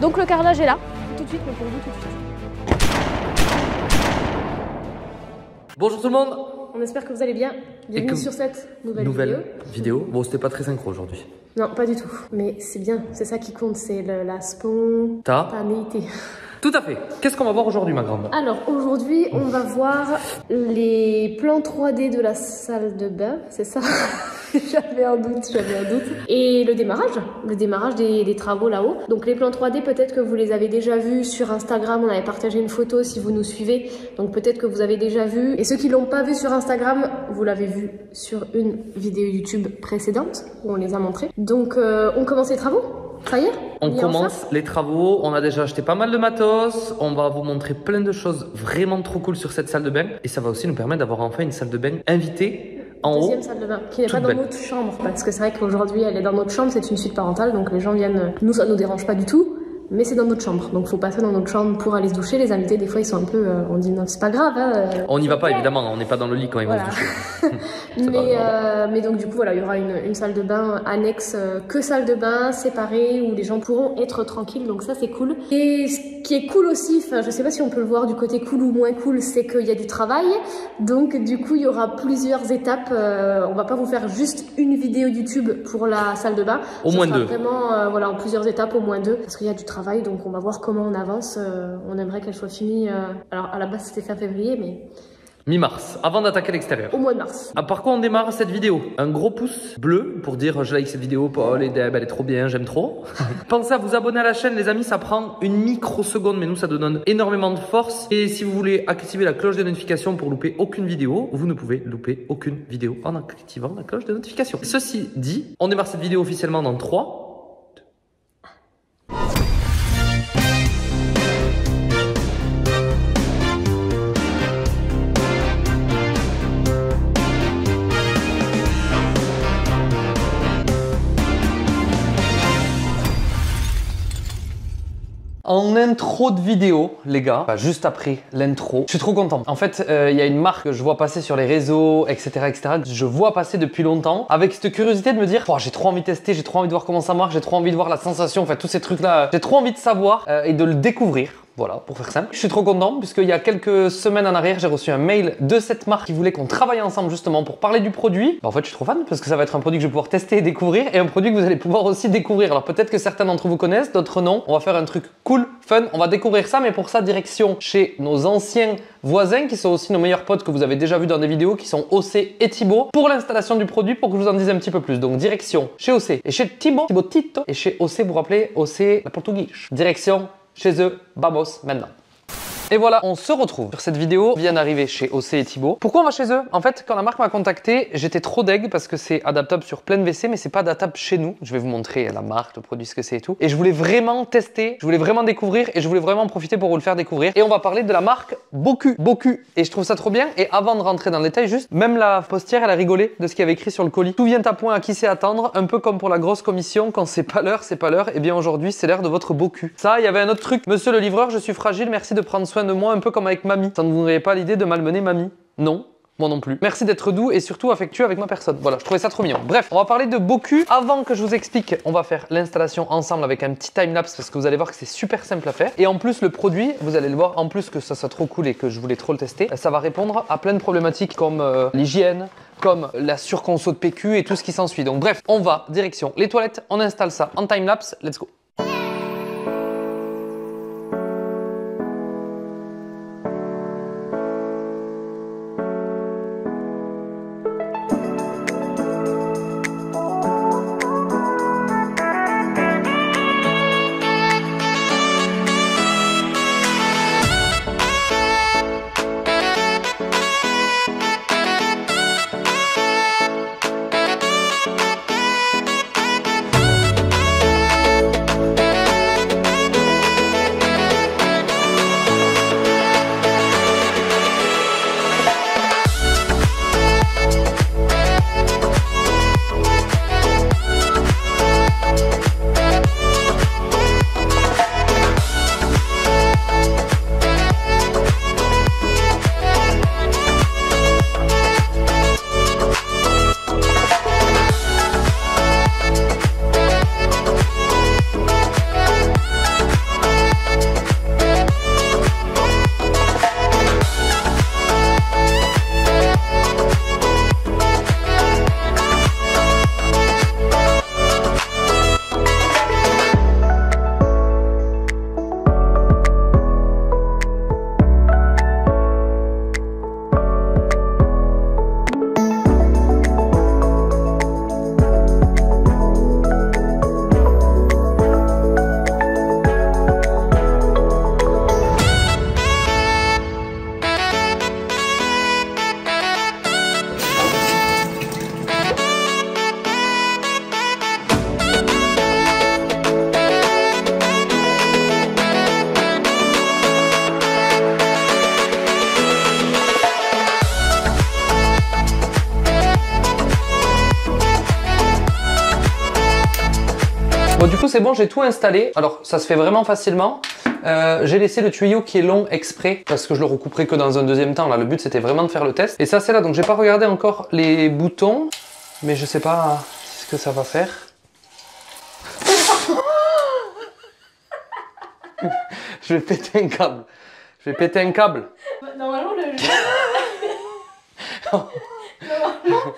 Donc le carrelage est là, tout de suite, mais pour vous tout de suite. Bonjour tout le monde On espère que vous allez bien. Bienvenue sur cette nouvelle, Nouvelle vidéo. vidéo. Bon, c'était pas très synchro aujourd'hui. Non, pas du tout. Mais c'est bien, c'est ça qui compte, c'est la spontanéité. Tout à fait. Qu'est-ce qu'on va voir aujourd'hui, ma grande? Alors aujourd'hui, on va voir les plans 3D de la salle de bain, c'est ça? J'avais un doute, j'avais un doute. Et le démarrage, le démarrage des, des travaux là-haut. Donc les plans 3D, peut-être que vous les avez déjà vus sur Instagram, on avait partagé une photo si vous nous suivez. Donc peut-être que vous avez déjà vu. Et ceux qui l'ont pas vu sur Instagram, vous l'avez vu sur une vidéo YouTube précédente où on les a montrés. Donc euh, on commence les travaux? Ça y est? On commence les travaux. On a déjà acheté pas mal de matos. On va vous montrer plein de choses vraiment trop cool sur cette salle de bain. Et ça va aussi nous permettre d'avoir enfin une salle de bain invitée en haut. Deuxième salle de bain, qui n'est pas dans belle. notre chambre. Parce que c'est vrai qu'aujourd'hui, elle est dans notre chambre, c'est une suite parentale, donc les gens viennent. Nous, ça nous dérange pas du tout, mais c'est dans notre chambre. Donc faut passer dans notre chambre pour aller se doucher. Les invités, des fois, ils sont un peu. euh, on dit non, c'est pas grave. hein, euh, On n'y va pas évidemment, on n'est pas dans le lit quand ils Voilà. vont se doucher. Mais, euh, mais donc du coup voilà, il y aura une, une salle de bain annexe euh, que salle de bain séparée où les gens pourront être tranquilles. Donc ça c'est cool. Et ce qui est cool aussi, enfin je sais pas si on peut le voir du côté cool ou moins cool, c'est qu'il y a du travail. Donc du coup il y aura plusieurs étapes. Euh, on va pas vous faire juste une vidéo YouTube pour la salle de bain. Au Ça moins deux. Vraiment euh, voilà en plusieurs étapes, au moins deux, parce qu'il y a du travail. Donc on va voir comment on avance. Euh, on aimerait qu'elle soit finie. euh, alors à la base c'était fin février, mais Mi-mars, avant d'attaquer l'extérieur. au mois de mars. Ah, par quoi on démarre cette vidéo Un gros pouce bleu pour dire je like cette vidéo, Paul et Deb, elle est trop bien, j'aime trop. Pensez à vous abonner à la chaîne les amis, ça prend une microseconde mais nous ça nous donne énormément de force. Et si vous voulez activer la cloche de notification pour louper aucune vidéo, vous ne pouvez louper aucune vidéo en activant la cloche de notification. Ceci dit, on démarre cette vidéo officiellement dans 3, En intro de vidéo, les gars, juste après l'intro, je suis trop content. En fait, euh, il y a une marque que je vois passer sur les réseaux, etc., etc., je vois passer depuis longtemps, avec cette curiosité de me dire, j'ai trop envie de tester, j'ai trop envie de voir comment ça marche, j'ai trop envie de voir la sensation, enfin tous ces trucs-là, j'ai trop envie de savoir euh, et de le découvrir. Voilà, pour faire simple. Je suis trop content puisqu'il y a quelques semaines en arrière, j'ai reçu un mail de cette marque qui voulait qu'on travaille ensemble justement pour parler du produit. Bah, en fait, je suis trop fan parce que ça va être un produit que je vais pouvoir tester et découvrir et un produit que vous allez pouvoir aussi découvrir. Alors peut-être que certains d'entre vous connaissent, d'autres non. On va faire un truc cool, fun. On va découvrir ça, mais pour ça, direction chez nos anciens voisins qui sont aussi nos meilleurs potes que vous avez déjà vu dans des vidéos qui sont OC et Thibaut pour l'installation du produit pour que je vous en dise un petit peu plus. Donc direction chez OC et chez Thibaut, Thibaut Tito et chez OC, vous vous rappelez, OC la portugais. Direction chez eux, vamos maintenant. Et voilà, on se retrouve sur cette vidéo. Vient d'arriver chez OC et Thibaut. Pourquoi on va chez eux? En fait, quand la marque m'a contacté, j'étais trop deg parce que c'est adaptable sur plein WC, mais c'est pas adaptable chez nous. Je vais vous montrer la marque, le produit, ce que c'est et tout. Et je voulais vraiment tester, je voulais vraiment découvrir et je voulais vraiment profiter pour vous le faire découvrir. Et on va parler de la marque Boku. Boku. Et je trouve ça trop bien. Et avant de rentrer dans le détail, juste, même la postière, elle a rigolé de ce qu'il y avait écrit sur le colis. Souviens ta point à qui c'est attendre, un peu comme pour la grosse commission, quand c'est pas l'heure, c'est pas l'heure. Et bien aujourd'hui, c'est l'heure de votre Boku. Ça, il y avait un autre truc. Monsieur le livreur, je suis fragile, merci de prendre soin de moi, un peu comme avec mamie. Ça ne vous n'avez pas l'idée de malmener mamie Non. Moi non plus. Merci d'être doux et surtout affectueux avec ma personne. Voilà, je trouvais ça trop mignon. Bref, on va parler de Boku. Avant que je vous explique, on va faire l'installation ensemble avec un petit time-lapse parce que vous allez voir que c'est super simple à faire. Et en plus, le produit, vous allez le voir, en plus que ça soit trop cool et que je voulais trop le tester, ça va répondre à plein de problématiques comme euh, l'hygiène, comme la surconso de PQ et tout ce qui s'ensuit. Donc bref, on va direction les toilettes, on installe ça en time-lapse. Let's go. C'est bon, j'ai tout installé. Alors, ça se fait vraiment facilement. Euh, j'ai laissé le tuyau qui est long exprès parce que je le recouperai que dans un deuxième temps. Là, le but c'était vraiment de faire le test. Et ça, c'est là. Donc, j'ai pas regardé encore les boutons, mais je sais pas ce que ça va faire. je vais péter un câble. Je vais péter un câble. Normalement, le. Normalement,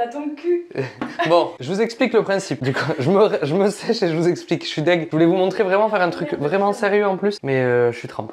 t'as ton cul. Bon, je vous explique le principe. Du coup, je me, je me sèche et je vous explique. Je suis deg. Je voulais vous montrer vraiment faire un truc vraiment sérieux en plus, mais euh, je suis trempe.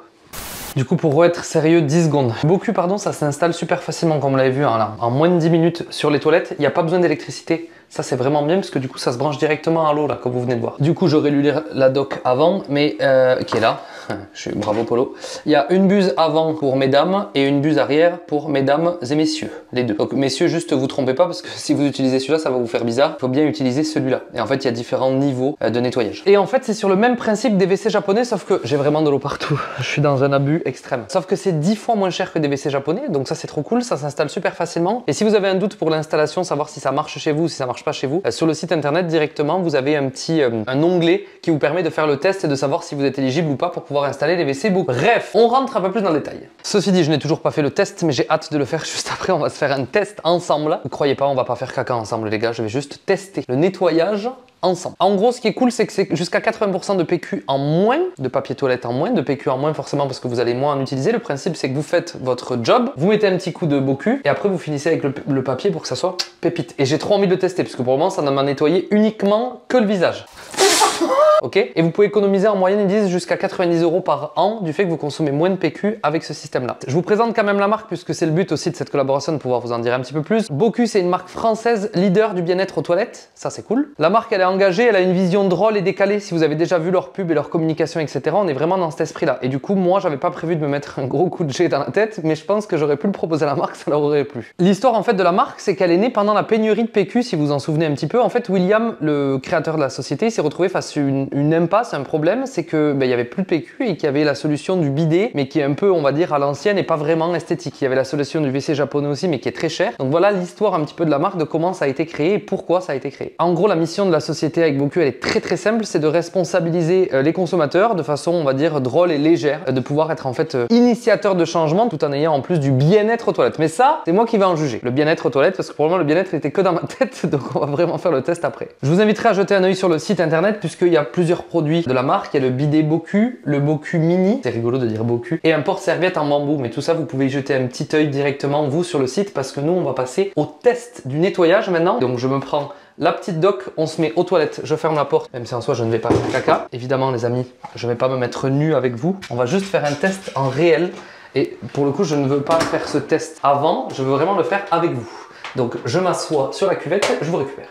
Du coup, pour être sérieux, 10 secondes. Beaucoup, pardon, ça s'installe super facilement, comme vous l'avez vu, hein, en moins de 10 minutes sur les toilettes. Il n'y a pas besoin d'électricité. Ça, c'est vraiment bien parce que du coup, ça se branche directement à l'eau, là, comme vous venez de voir. Du coup, j'aurais lu la doc avant, mais euh, qui est là. Je suis bravo Polo. Il y a une buse avant pour mesdames et une buse arrière pour mesdames et messieurs, les deux. Donc messieurs, juste vous trompez pas parce que si vous utilisez celui-là, ça va vous faire bizarre. Il faut bien utiliser celui-là. Et en fait, il y a différents niveaux euh, de nettoyage. Et en fait, c'est sur le même principe des WC japonais, sauf que j'ai vraiment de l'eau partout. Je suis dans un abus extrême. Sauf que c'est 10 fois moins cher que des WC japonais, donc ça c'est trop cool, ça s'installe super facilement. Et si vous avez un doute pour l'installation, savoir si ça marche chez vous ou si ça marche pas chez vous, euh, sur le site internet directement, vous avez un petit euh, un onglet qui vous permet de faire le test et de savoir si vous êtes éligible ou pas pour pouvoir installer les WC. Bref, on rentre un peu plus dans le détail. Ceci dit, je n'ai toujours pas fait le test, mais j'ai hâte de le faire juste après. On va se faire un test ensemble. Ne croyez pas, on va pas faire caca ensemble, les gars. Je vais juste tester le nettoyage En gros, ce qui est cool, c'est que c'est jusqu'à 80% de PQ en moins, de papier toilette en moins, de PQ en moins forcément parce que vous allez moins en utiliser. Le principe, c'est que vous faites votre job, vous mettez un petit coup de bocu et après vous finissez avec le, le papier pour que ça soit pépite. Et j'ai trop envie de le tester parce que pour le moment, ça ne m'a nettoyé uniquement que le visage. Ok? Et vous pouvez économiser en moyenne, ils disent, jusqu'à 90 euros par an du fait que vous consommez moins de PQ avec ce système-là. Je vous présente quand même la marque puisque c'est le but aussi de cette collaboration de pouvoir vous en dire un petit peu plus. Bocu, c'est une marque française leader du bien-être aux toilettes. Ça, c'est cool. La marque, elle est engagée, elle a une vision drôle et décalée. Si vous avez déjà vu leur pub et leur communication, etc., on est vraiment dans cet esprit-là. Et du coup, moi, j'avais pas prévu de me mettre un gros coup de jet dans la tête, mais je pense que j'aurais pu le proposer à la marque, ça leur aurait plu. L'histoire, en fait, de la marque, c'est qu'elle est née pendant la pénurie de PQ, si vous en souvenez un petit peu. En fait, William, le créateur de la société, s'est retrouvé face à une, impasse, un problème, c'est que ben, il y avait plus de PQ et qu'il y avait la solution du bidet, mais qui est un peu, on va dire, à l'ancienne et pas vraiment esthétique. Il y avait la solution du WC japonais aussi, mais qui est très cher. Donc voilà l'histoire un petit peu de la marque, de comment ça a été créé et pourquoi ça a été créé. En gros, la mission de la société avec Boku, elle est très très simple, c'est de responsabiliser euh, les consommateurs de façon, on va dire, drôle et légère, euh, de pouvoir être en fait euh, initiateur de changement tout en ayant en plus du bien-être aux toilettes. Mais ça, c'est moi qui vais en juger. Le bien-être aux toilettes, parce que pour le moment, le bien-être était que dans ma tête, donc on va vraiment faire le test après. Je vous inviterai à jeter un œil sur le site internet puisqu'il y a plusieurs produits de la marque. Il y a le bidet Boku, le Boku Mini, c'est rigolo de dire Boku, et un porte-serviette en bambou. Mais tout ça, vous pouvez y jeter un petit œil directement, vous, sur le site, parce que nous, on va passer au test du nettoyage maintenant. Donc je me prends la petite doc, on se met aux toilettes, je ferme la porte, même si en soi je ne vais pas faire caca. Évidemment les amis, je ne vais pas me mettre nu avec vous. On va juste faire un test en réel. Et pour le coup, je ne veux pas faire ce test avant, je veux vraiment le faire avec vous. Donc je m'assois sur la cuvette, je vous récupère.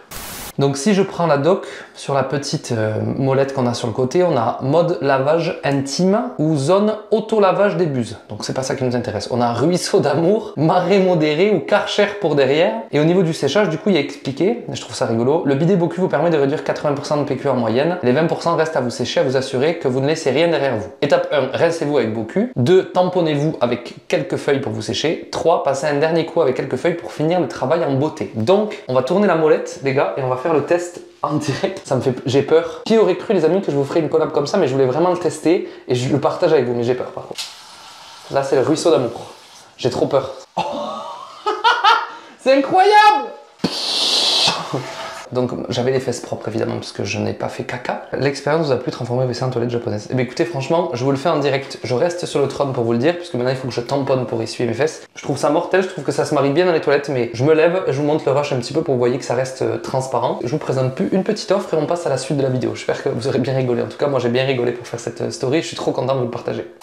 Donc si je prends la doc sur la petite euh, molette qu'on a sur le côté, on a mode lavage intime ou zone auto-lavage des buses. Donc c'est pas ça qui nous intéresse. On a ruisseau d'amour, marée modérée ou karcher pour derrière. Et au niveau du séchage, du coup, il y a expliqué, je trouve ça rigolo, le bidet Boku vous permet de réduire 80% de PQ en moyenne. Les 20% restent à vous sécher, à vous assurer que vous ne laissez rien derrière vous. Étape 1, rincez-vous avec Boku. 2, tamponnez-vous avec quelques feuilles pour vous sécher. 3, passez un dernier coup avec quelques feuilles pour finir le travail en beauté. Donc, on va tourner la molette, les gars, et on va faire le test en direct. Ça me fait, j'ai peur. Qui aurait cru, les amis, que je vous ferais une collab comme ça, mais je voulais vraiment le tester et je le partage avec vous, mais j'ai peur par contre. Là, c'est le ruisseau d'amour. J'ai trop peur. c'est incroyable donc j'avais les fesses propres évidemment parce que je n'ai pas fait caca. L'expérience vous a pu transformer WC en toilette japonaise. Et bien écoutez franchement, je vous le fais en direct. Je reste sur le trône pour vous le dire puisque maintenant il faut que je tamponne pour essuyer mes fesses. Je trouve ça mortel, je trouve que ça se marie bien dans les toilettes mais je me lève, je vous montre le rush un petit peu pour que vous voyez que ça reste euh, transparent. Je vous présente une petite offre et on passe à la suite de la vidéo. J'espère que vous aurez bien rigolé. En tout cas moi j'ai bien rigolé pour faire cette euh, story. Je suis trop content de vous le partager.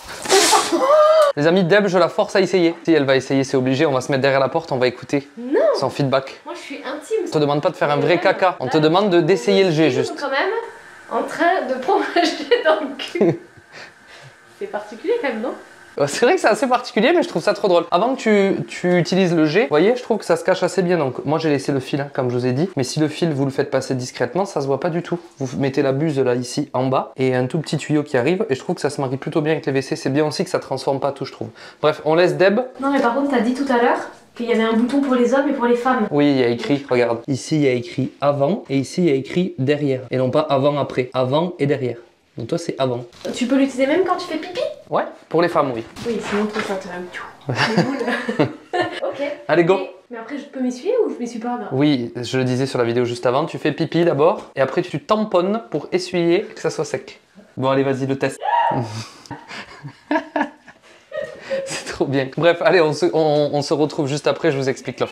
Les amis, Deb, je la force à essayer. Si elle va essayer, c'est obligé. On va se mettre derrière la porte, on va écouter Non son feedback. Moi, je suis intime. On te demande pas de faire un vrai caca. On te demande de d'essayer le jet juste. quand même en train de prendre un jet dans le cul. C'est particulier quand même, non? C'est vrai que c'est assez particulier, mais je trouve ça trop drôle. Avant que tu, tu utilises le jet, vous voyez, je trouve que ça se cache assez bien. Donc moi j'ai laissé le fil, hein, comme je vous ai dit. Mais si le fil vous le faites passer discrètement, ça se voit pas du tout. Vous mettez la buse là ici en bas et un tout petit tuyau qui arrive. Et je trouve que ça se marie plutôt bien avec les WC. C'est bien aussi que ça transforme pas tout, je trouve. Bref, on laisse Deb. Non, mais par contre, t'as dit tout à l'heure Qu'il y avait un bouton pour les hommes et pour les femmes. Oui, il y a écrit, regarde. Ici, il y a écrit avant et ici, il y a écrit derrière. Et non pas avant, après. Avant et derrière. Donc toi, c'est avant. Tu peux l'utiliser même quand tu fais pipi? Ouais, pour les femmes, oui. Oui, sinon ça, te boule. ok. Allez, go Mais, mais après, je peux m'essuyer ou je m'essuie pas là Oui, je le disais sur la vidéo juste avant, tu fais pipi d'abord et après tu tamponnes pour essuyer que ça soit sec. Bon, allez, vas-y, le test. Bien. Bref, allez, on se, retrouve juste après, je vous explique.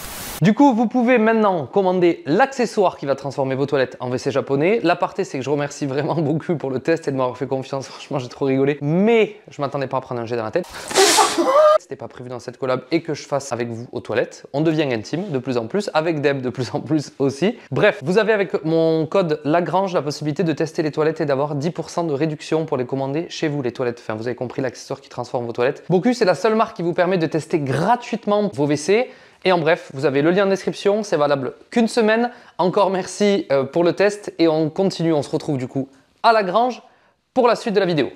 Du coup, vous pouvez maintenant commander l'accessoire qui va transformer vos toilettes en WC japonais. L'aparté, c'est que je remercie vraiment beaucoup pour le test et de m'avoir fait confiance. Franchement, j'ai trop rigolé. Mais je m'attendais pas à prendre un jet dans la tête. C'était pas prévu dans cette collab et que je fasse avec vous aux toilettes. On devient intime de plus en plus, avec Deb de plus en plus aussi. Bref, vous avez avec mon code Lagrange la possibilité de tester les toilettes et d'avoir 10% de réduction pour les commander chez vous, les toilettes. Enfin, vous avez compris l'accessoire qui transforme vos toilettes. Boku, c'est la seule marque qui vous permet de tester gratuitement vos WC. Et en bref, vous avez le lien en description, c'est valable qu'une semaine. Encore merci euh, pour le test et on continue, on se retrouve du coup à Lagrange pour la suite de la vidéo.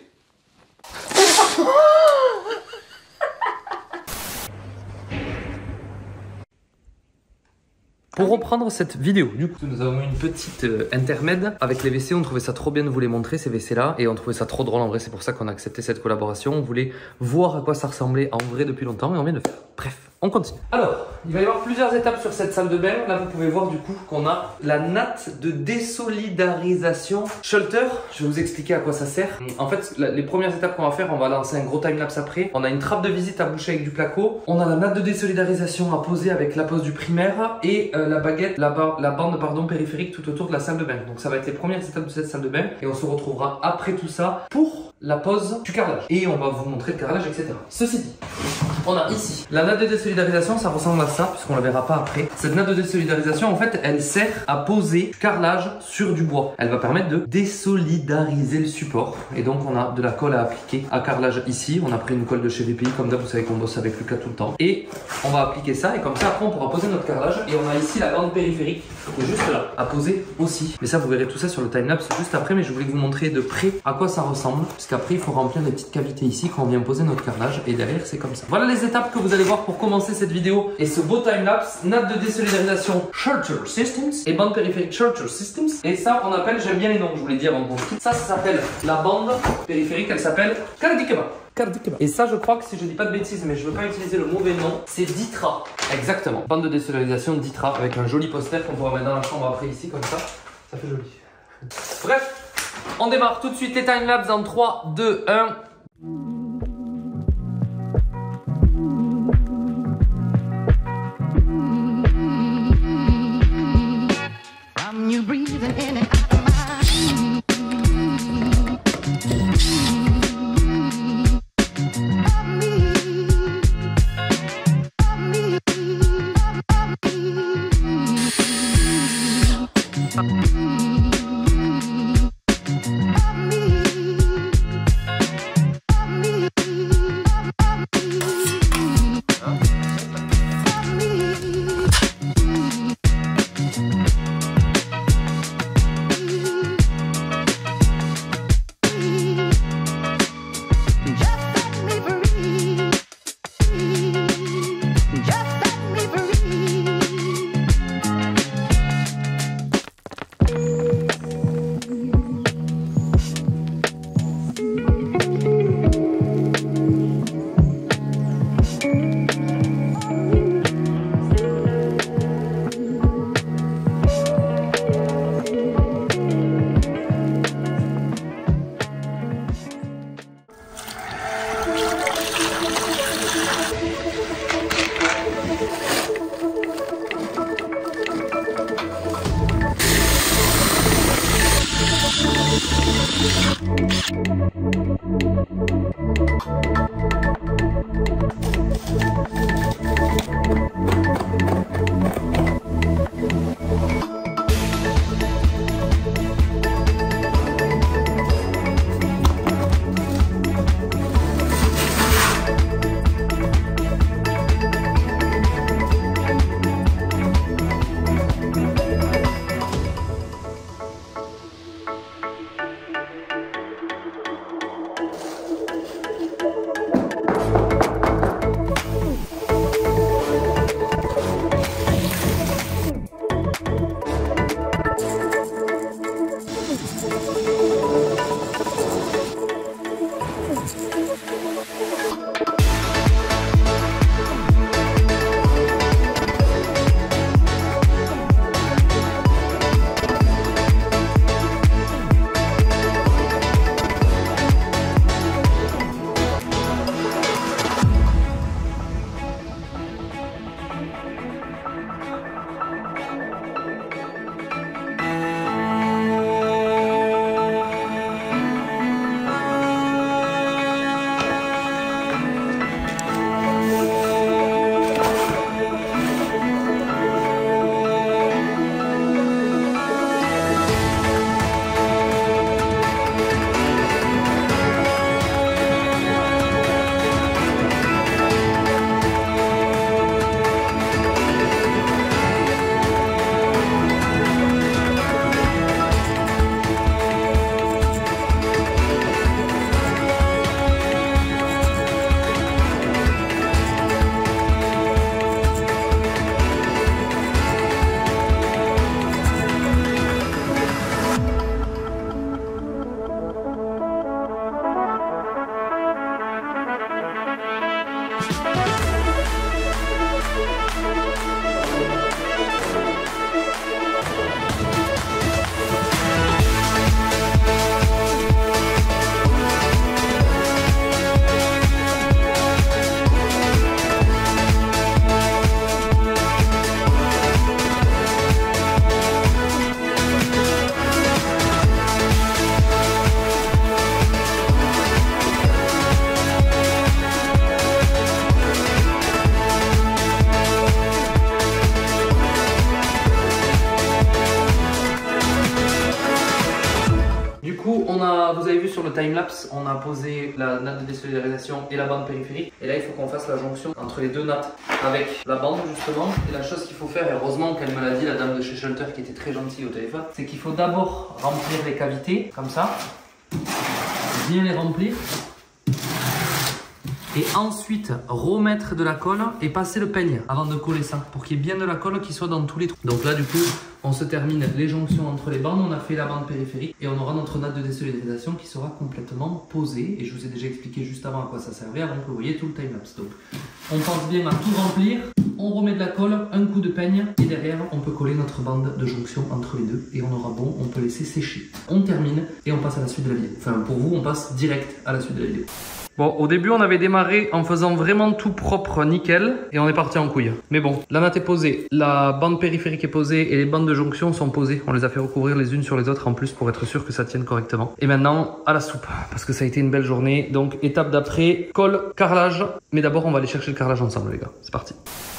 Pour reprendre cette vidéo, du coup, nous avons eu une petite euh, intermède avec les WC. On trouvait ça trop bien de vous les montrer, ces WC-là. Et on trouvait ça trop drôle en vrai. C'est pour ça qu'on a accepté cette collaboration. On voulait voir à quoi ça ressemblait en vrai depuis longtemps et on vient de le faire. Bref, on continue. Alors, il va y avoir plusieurs étapes sur cette salle de bain. Là, vous pouvez voir du coup qu'on a la natte de désolidarisation shelter. Je vais vous expliquer à quoi ça sert. En fait, les premières étapes qu'on va faire, on va lancer un gros time-lapse après. On a une trappe de visite à boucher avec du placo. On a la natte de désolidarisation à poser avec la pose du primaire et euh, la baguette, la, la bande pardon, périphérique tout autour de la salle de bain. Donc ça va être les premières étapes de cette salle de bain et on se retrouvera après tout ça pour la pose du carrelage. Et on va vous montrer le carrelage, etc. Ceci dit, on a ici la natte de désolidarisation, ça ressemble à ça, puisqu'on la verra pas après. Cette natte de désolidarisation, en fait, elle sert à poser du carrelage sur du bois. Elle va permettre de désolidariser le support. Et donc, on a de la colle à appliquer à carrelage ici. On a pris une colle de chez VPI, comme d'hab, vous savez qu'on bosse avec Lucas tout le temps. Et on va appliquer ça, et comme ça, après, on pourra poser notre carrelage. Et on a ici la bande périphérique, qui est juste là, à poser aussi. Mais ça, vous verrez tout ça sur le timelapse juste après, mais je voulais vous montrer de près à quoi ça ressemble. Qu'après, il faut remplir les petites cavités ici quand on vient poser notre carrelage. Et derrière, c'est comme ça. Voilà les étapes que vous allez voir pour commencer cette vidéo et ce beau timelapse. Natte de désolidarisation Shelter Systems et bande périphérique Shelter Systems. Et ça, on appelle, j'aime bien les noms, je vous l'ai dit avant qu'on quitte. Ça, ça s'appelle la bande périphérique, elle s'appelle. Kardikeba. Et ça, je crois que si je dis pas de bêtises, mais je veux pas utiliser le mauvais nom, c'est Ditra. Exactement. Bande de désolidarisation Ditra avec un joli poster qu'on pourra mettre dans la chambre après ici, comme ça. Ça fait joli. Bref, on démarre tout de suite les timelapses dans 3, 2, 1. From you breathing in and sur le timelapse, on a posé la natte de désolidarisation et la bande périphérique. Et là, il faut qu'on fasse la jonction entre les deux nattes avec la bande justement. Et la chose qu'il faut faire, et heureusement qu'elle me l'a dit, la dame de chez Shelter qui était très gentille au téléphone, c'est qu'il faut d'abord remplir les cavités comme ça, bien les remplir et ensuite remettre de la colle et passer le peigne avant de coller ça pour qu'il y ait bien de la colle qui soit dans tous les trous. Donc là du coup on se termine les jonctions entre les bandes, on a fait la bande périphérique et on aura notre natte de désolidarisation qui sera complètement posée et je vous ai déjà expliqué juste avant à quoi ça servait avant que vous voyez tout le timelapse. Donc on pense bien à tout remplir, on remet de la colle, un coup de peigne et derrière on peut coller notre bande de jonction entre les deux et on aura bon, on peut laisser sécher. On termine et on passe à la suite de la vidéo. Enfin pour vous on passe direct à la suite de la vidéo. Bon, au début, on avait démarré en faisant vraiment tout propre, nickel, et on est parti en couille. Mais bon, la natte est posée, la bande périphérique est posée et les bandes de jonction sont posées. On les a fait recouvrir les unes sur les autres en plus pour être sûr que ça tienne correctement. Et maintenant, à la soupe, parce que ça a été une belle journée. Donc, étape d'après, colle, carrelage. Mais d'abord, on va aller chercher le carrelage ensemble, les gars. C'est parti.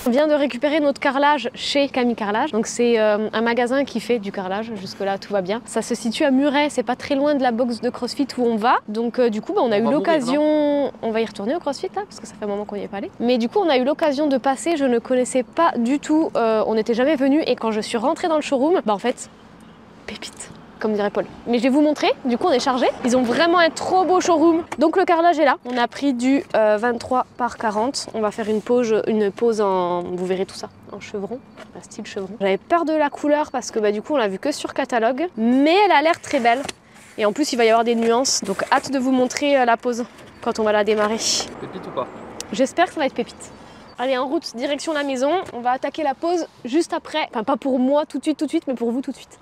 On vient de récupérer notre carrelage chez Camille Carrelage. Donc c'est euh, un magasin qui fait du carrelage. Jusque là tout va bien. Ça se situe à Muret. C'est pas très loin de la box de CrossFit où on va. Donc euh, du coup bah, on a On eu l'occasion. On va y retourner au CrossFit là parce que ça fait un moment qu'on n'y est pas allé. Mais du coup on a eu l'occasion de passer. Je ne connaissais pas du tout. euh, on n'était jamais venu et quand je suis rentrée dans le showroom, bah en fait pépite. Comme dirait Paul. Mais je vais vous montrer, du coup on est chargé. Ils ont vraiment un trop beau showroom. Donc le carrelage est là. On a pris du euh, 23 par 40. On va faire une pause, une pause en. Vous verrez tout ça, en chevron, un style chevron. J'avais peur de la couleur parce que bah, du coup on l'a vu que sur catalogue. Mais elle a l'air très belle. Et en plus il va y avoir des nuances. Donc hâte de vous montrer euh, la pause quand on va la démarrer. Pépite ou pas? J'espère que ça va être pépite. Allez, en route, direction la maison. On va attaquer la pause juste après. Enfin, pas pour moi tout de suite, tout de suite, mais pour vous tout de suite.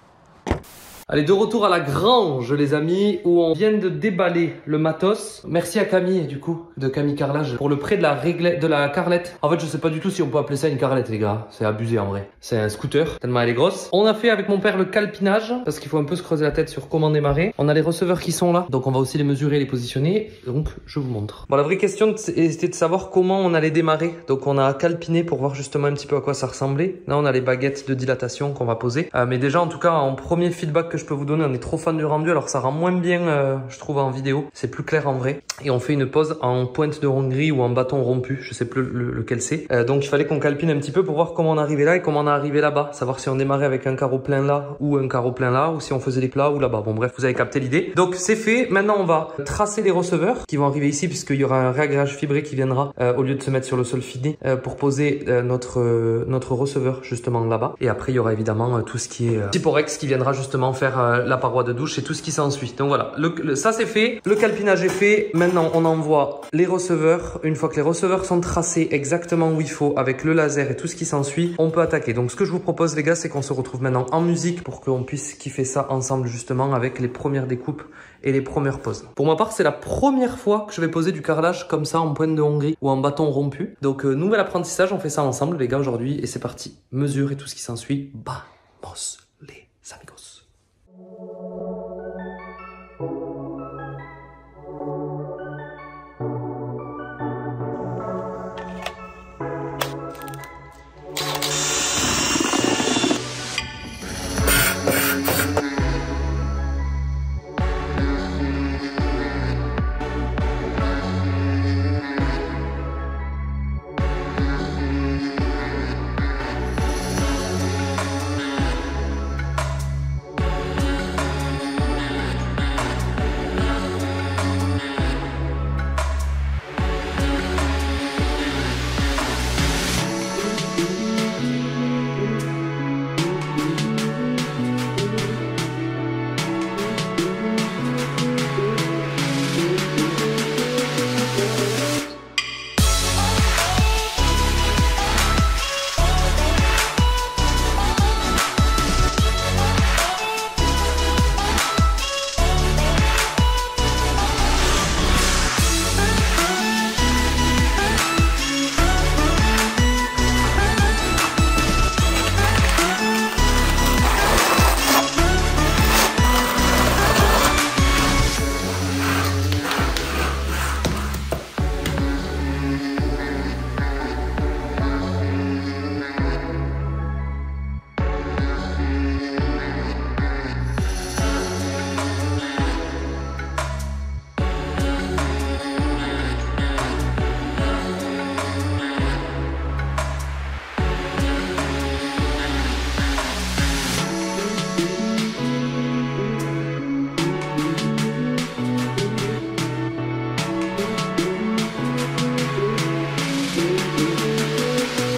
Allez, de retour à la grange, les amis, où on vient de déballer le matos. Merci à Camille, du coup, de Camille Carrelage, pour le prêt de la réglette, de la carlette. En fait, je sais pas du tout si on peut appeler ça une carlette, les gars. C'est abusé, en vrai. C'est un scooter, tellement elle est grosse. On a fait avec mon père le calpinage, parce qu'il faut un peu se creuser la tête sur comment démarrer. On a les receveurs qui sont là, donc on va aussi les mesurer, les positionner. Donc, je vous montre. Bon, la vraie question, c'était de savoir comment on allait démarrer. Donc, on a calpiné pour voir justement un petit peu à quoi ça ressemblait. Là, on a les baguettes de dilatation qu'on va poser. Euh, mais déjà, en tout cas, en premier feedback je peux vous donner, on est trop fan du rendu. Alors, ça rend moins bien, euh, je trouve, en vidéo. C'est plus clair en vrai. Et on fait une pose en pointe de hongrie ou en bâton rompu. Je sais plus le- lequel c'est. Euh, donc, il fallait qu'on calpine un petit peu pour voir comment on arrivait là et comment on est arrivé là-bas. Savoir si on démarrait avec un carreau plein là ou un carreau plein là ou si on faisait les plats ou là-bas. Bon, bref, vous avez capté l'idée. Donc, c'est fait. Maintenant, on va tracer les receveurs qui vont arriver ici puisqu'il y aura un réagrage fibré qui viendra euh, au lieu de se mettre sur le sol fini pour poser notre notre receveur justement là-bas. Et après, il y aura évidemment tout ce qui est Typorex qui viendra justement faire euh, la paroi de douche et tout ce qui s'ensuit. Donc voilà, ça c'est fait. Le calpinage est fait. Maintenant, on envoie les receveurs. Une fois que les receveurs sont tracés exactement où il faut avec le laser et tout ce qui s'ensuit, on peut attaquer. Donc ce que je vous propose les gars, c'est qu'on se retrouve maintenant en musique pour qu'on puisse kiffer ça ensemble justement avec les premières découpes et les premières poses. Pour ma part, c'est la première fois que je vais poser du carrelage comme ça en pointe de Hongrie ou en bâton rompu. Donc euh, nouvel apprentissage, on fait ça ensemble les gars aujourd'hui et c'est parti. Mesure et tout ce qui s'ensuit. Vamos les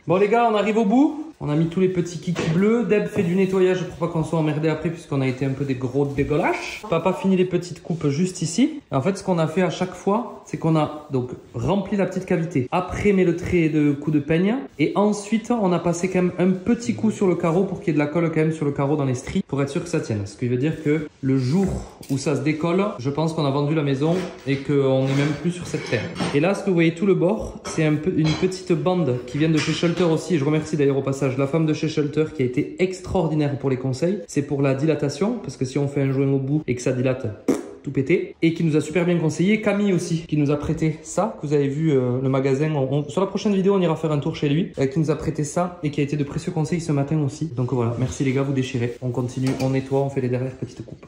Bon les gars, on arrive au bout. On a mis tous les petits kikis bleus. Deb fait du nettoyage pour pas qu'on soit emmerdé après puisqu'on a été un peu des gros dégueulages. Papa finit les petites coupes juste ici. En fait, ce qu'on a fait à chaque fois, c'est qu'on a donc rempli la petite cavité. Après, met le trait de coup de peigne. Et ensuite, on a passé quand même un petit coup sur le carreau pour qu'il y ait de la colle quand même sur le carreau dans les stries pour être sûr que ça tienne. Ce qui veut dire que le jour où ça se décolle, je pense qu'on a vendu la maison et qu'on n'est même plus sur cette terre. Et là, ce que vous voyez tout le bord, c'est une petite bande qui vient de chez Shelter aussi. Et je remercie d'ailleurs au passage la femme de chez Shelter qui a été extraordinaire pour les conseils. C'est pour la dilatation, parce que si on fait un joint au bout et que ça dilate, tout pété. Et qui nous a super bien conseillé. Camille aussi, qui nous a prêté ça, que vous avez vu euh, le magasin. Sur la prochaine vidéo, on ira faire un tour chez lui. euh, qui nous a prêté ça et qui a été de précieux conseils ce matin aussi. Donc voilà, merci les gars, vous déchirez. On continue, on nettoie, on fait les dernières petites coupes.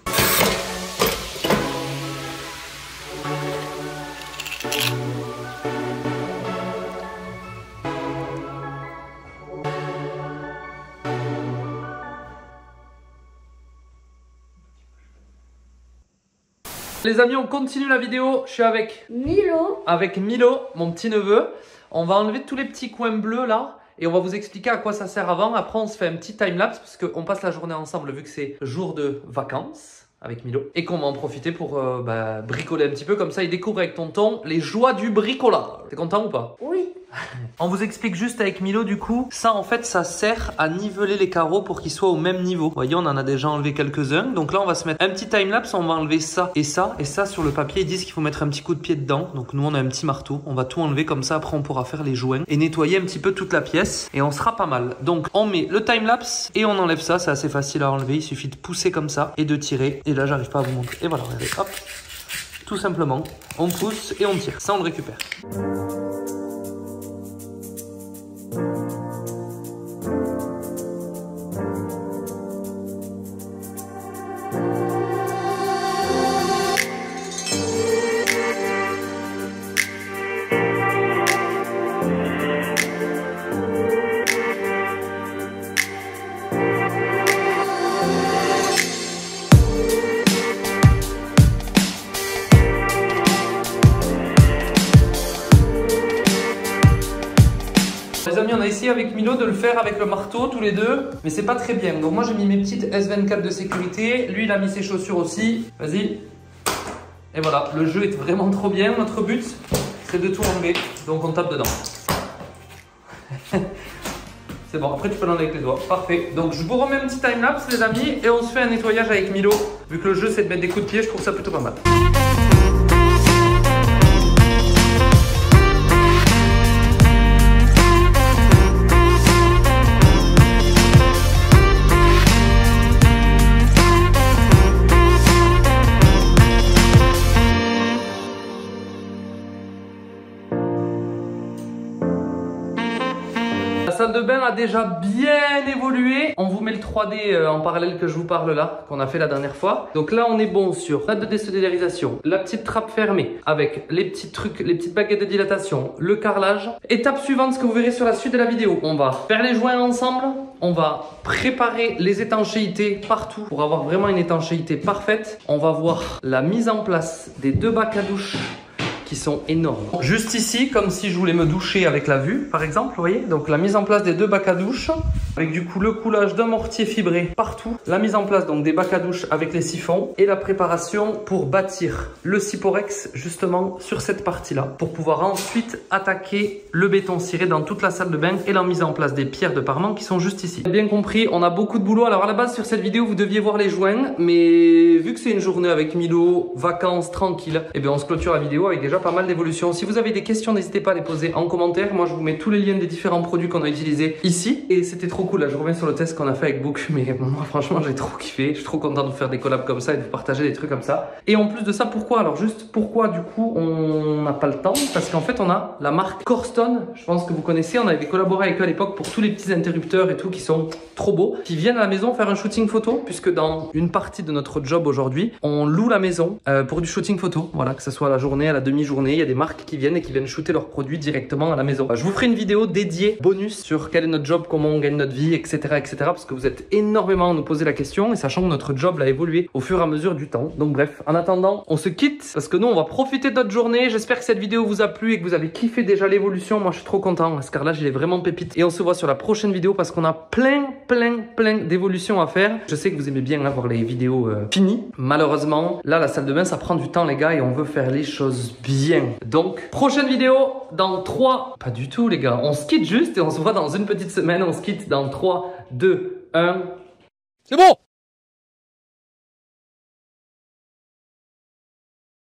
Les amis, on continue la vidéo. Je suis avec Milo. avec Milo, mon petit neveu. On va enlever tous les petits coins bleus là et on va vous expliquer à quoi ça sert avant. Après, on se fait un petit time-lapse parce qu'on passe la journée ensemble vu que c'est jour de vacances avec Milo et qu'on va en profiter pour euh, bah, bricoler un petit peu. Comme ça, il découvre avec tonton les joies du bricolage. T'es content ou pas? Oui. On vous explique juste avec Milo du coup. Ça en fait ça sert à niveler les carreaux pour qu'ils soient au même niveau. Vous voyez on en a déjà enlevé quelques-uns. Donc là on va se mettre un petit timelapse. On va enlever ça et ça. Et ça sur le papier ils disent qu'il faut mettre un petit coup de pied dedans. Donc nous on a un petit marteau. On va tout enlever comme ça. Après on pourra faire les joints et nettoyer un petit peu toute la pièce. Et on sera pas mal. Donc on met le timelapse et on enlève ça. C'est assez facile à enlever. Il suffit de pousser comme ça et de tirer. Et là j'arrive pas à vous montrer. Et voilà regardez hop. Tout simplement on pousse et on tire. Ça on le récupère. Les amis, avec Milo de le faire avec le marteau tous les deux, mais c'est pas très bien. Donc moi j'ai mis mes petites S24 de sécurité, lui il a mis ses chaussures aussi. Vas-y. Et voilà, le jeu est vraiment trop bien. Notre but c'est de tout enlever, donc on tape dedans. c'est bon, après tu peux l'enlever avec les doigts. Parfait. Donc je vous remets un petit time-lapse les amis et on se fait un nettoyage avec Milo. Vu que le jeu c'est de mettre des coups de pied, je trouve ça plutôt pas mal. De bain a déjà bien évolué. On vous met le 3D euh, en parallèle que je vous parle là, qu'on a fait la dernière fois. Donc là, on est bon sur la de la petite trappe fermée avec les petits trucs, les petites baguettes de dilatation, le carrelage. Étape suivante, ce que vous verrez sur la suite de la vidéo. On va faire les joints ensemble. On va préparer les étanchéités partout pour avoir vraiment une étanchéité parfaite. On va voir la mise en place des deux bacs à douche sont énormes. Juste ici, comme si je voulais me doucher avec la vue, par exemple, vous voyez Donc la mise en place des deux bacs à douche, avec du coup le coulage d'un mortier fibré partout, la mise en place donc des bacs à douche avec les siphons, et la préparation pour bâtir le Ciporex justement sur cette partie-là, pour pouvoir ensuite attaquer le béton ciré dans toute la salle de bain et la mise en place des pierres de parement qui sont juste ici. Bien compris, on a beaucoup de boulot. Alors à la base sur cette vidéo, vous deviez voir les joints, mais vu que c'est une journée avec Milo, vacances, tranquille, et bien on se clôture la vidéo avec déjà pas mal d'évolutions. Si vous avez des questions, n'hésitez pas à les poser en commentaire. Moi, je vous mets tous les liens des différents produits qu'on a utilisés ici. Et c'était trop cool. Là, je reviens sur le test qu'on a fait avec Book. Mais moi, franchement, j'ai trop kiffé. Je suis trop content de vous faire des collabs comme ça et de vous partager des trucs comme ça. Et en plus de ça, pourquoi? Alors, juste pourquoi, du coup, on n'a pas le temps? Parce qu'en fait, on a la marque Corston. Je pense que vous connaissez. On avait collaboré avec eux à l'époque pour tous les petits interrupteurs et tout qui sont trop beaux. Qui viennent à la maison faire un shooting photo. Puisque dans une partie de notre job aujourd'hui, on loue la maison euh, pour du shooting photo. Voilà, que ce soit à la journée, à la demi-journée il y a des marques qui viennent et qui viennent shooter leurs produits directement à la maison. Je vous ferai une vidéo dédiée bonus sur quel est notre job, comment on gagne notre vie, etc., etc. Parce que vous êtes énormément à nous poser la question et sachant que notre job a évolué au fur et à mesure du temps. Donc bref, en attendant, on se quitte parce que nous, on va profiter de notre journée. J'espère que cette vidéo vous a plu et que vous avez kiffé déjà l'évolution. Moi, je suis trop content. Ce carrelage, il est vraiment pépite. Et on se voit sur la prochaine vidéo parce qu'on a plein, plein, plein d'évolutions à faire. Je sais que vous aimez bien avoir les vidéos euh, finies. Malheureusement, là, la salle de bain, ça prend du temps, les gars, et on veut faire les choses bien. Donc, prochaine vidéo dans 3... Pas du tout, les gars. On se quitte juste et on se voit dans une petite semaine. On se quitte dans 3, 2, 1... C'est bon